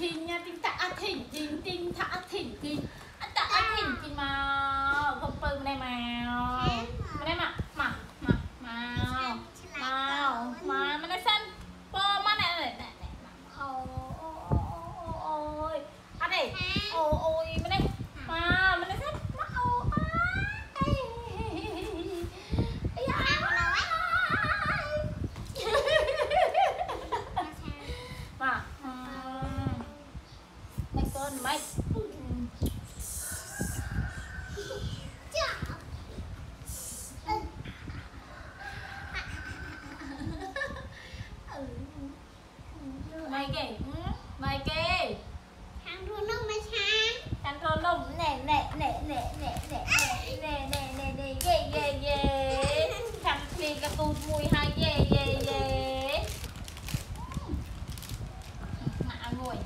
thìn nha tinh tạ à thìn thìn tinh thạ à thìn. Thìn tạ thìn mà không bơm này mà mà đây mà mà mà mà mà mà mà đây xanh bơ mà này này này ôi à đây ôi ôi mà đây mà mà đây xanh mà ôi mà mày con mày mày kì mày kì Thằng thôn lùm nè nè nè nè nè nè nè nè nè nè ghê ghê ghê Thằng phi cà tụt mùi hai ghê ghê ghê Mạ ngồi